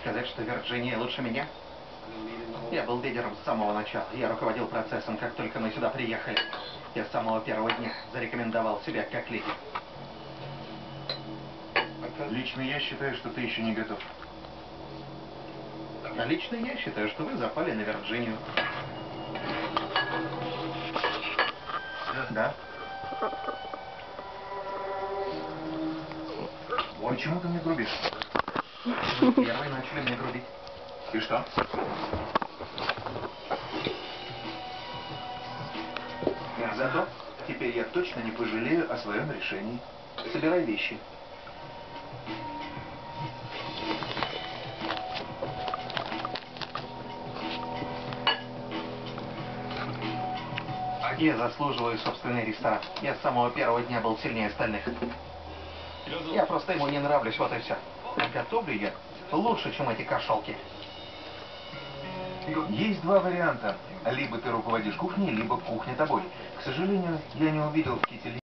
сказать, что Вирджиния лучше меня? Я был лидером с самого начала. Я руководил процессом, как только мы сюда приехали. Я с самого первого дня зарекомендовал себя как лидер. Лично я считаю, что ты еще не готов. А лично я считаю, что вы запали на Вирджинию. Да? Почему ты мне грубишь? Вы первые начали мне грубить. И что? Зато теперь я точно не пожалею о своем решении. Собирай вещи. Я заслуживаю собственный ресторан. Я с самого первого дня был сильнее остальных. Я просто ему не нравлюсь, вот и все. А готовлю я лучше, чем эти кошелки. Есть два варианта. Либо ты руководишь кухней, либо кухня тобой. К сожалению, я не увидел в Ките